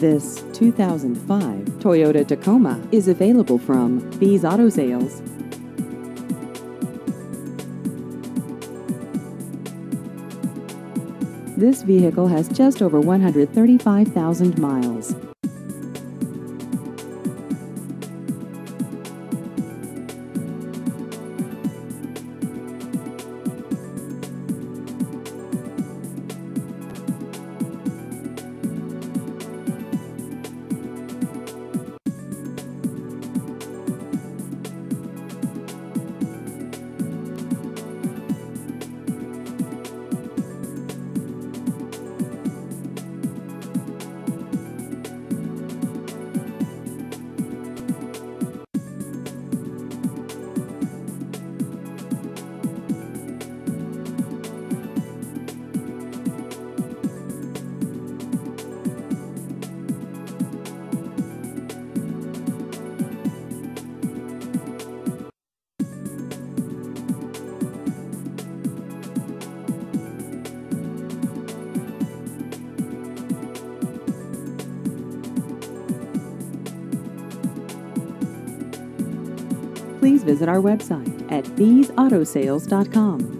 This 2005 Toyota Tacoma is available from Beas Auto Sales. This vehicle has just over 135,000 miles. Please visit our website at beasautosales.com.